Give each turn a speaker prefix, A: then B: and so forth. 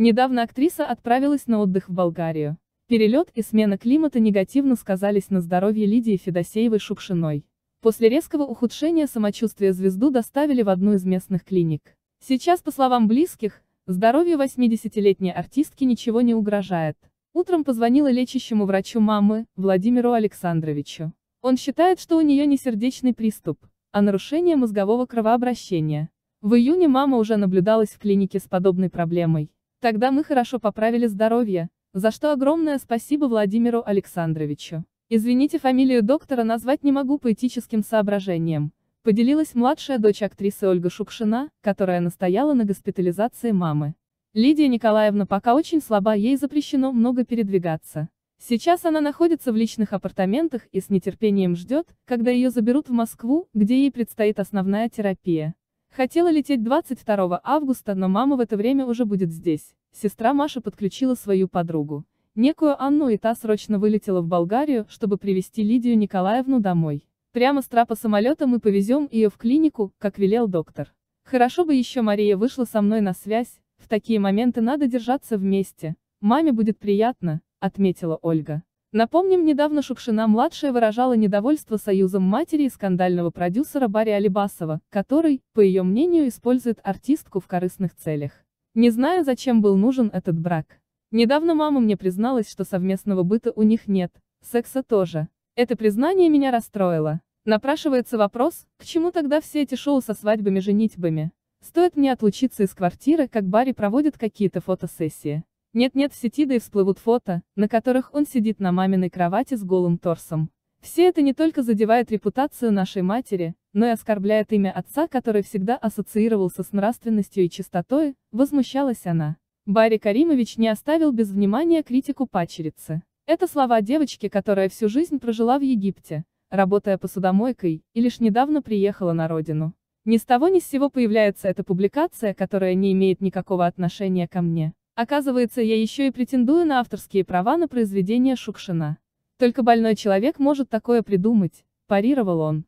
A: Недавно актриса отправилась на отдых в Болгарию. Перелет и смена климата негативно сказались на здоровье Лидии Федосеевой-Шукшиной. После резкого ухудшения самочувствия звезду доставили в одну из местных клиник. Сейчас, по словам близких, здоровью 80-летней артистки ничего не угрожает. Утром позвонила лечащему врачу мамы, Владимиру Александровичу. Он считает, что у нее не сердечный приступ, а нарушение мозгового кровообращения. В июне мама уже наблюдалась в клинике с подобной проблемой. Тогда мы хорошо поправили здоровье, за что огромное спасибо Владимиру Александровичу. Извините, фамилию доктора назвать не могу по этическим соображениям. Поделилась младшая дочь актрисы Ольга Шукшина, которая настояла на госпитализации мамы. Лидия Николаевна пока очень слаба, ей запрещено много передвигаться. Сейчас она находится в личных апартаментах и с нетерпением ждет, когда ее заберут в Москву, где ей предстоит основная терапия. Хотела лететь 22 августа, но мама в это время уже будет здесь. Сестра Маша подключила свою подругу. Некую Анну и та срочно вылетела в Болгарию, чтобы привезти Лидию Николаевну домой. Прямо с трапа самолета мы повезем ее в клинику, как велел доктор. Хорошо бы еще Мария вышла со мной на связь, в такие моменты надо держаться вместе. Маме будет приятно, отметила Ольга. Напомним, недавно Шукшина-младшая выражала недовольство союзом матери и скандального продюсера Барри Алибасова, который, по ее мнению, использует артистку в корыстных целях. Не знаю, зачем был нужен этот брак. Недавно мама мне призналась, что совместного быта у них нет, секса тоже. Это признание меня расстроило. Напрашивается вопрос, к чему тогда все эти шоу со свадьбами-женитьбами? Стоит мне отлучиться из квартиры, как Барри проводит какие-то фотосессии. Нет-нет, в сети да и всплывут фото, на которых он сидит на маминой кровати с голым торсом. Все это не только задевает репутацию нашей матери, но и оскорбляет имя отца, который всегда ассоциировался с нравственностью и чистотой, возмущалась она. Барри Каримович не оставил без внимания критику пачерицы. Это слова девочки, которая всю жизнь прожила в Египте, работая посудомойкой, и лишь недавно приехала на родину. Ни с того ни с сего появляется эта публикация, которая не имеет никакого отношения ко мне. Оказывается, я еще и претендую на авторские права на произведение Шукшина. Только больной человек может такое придумать, парировал он.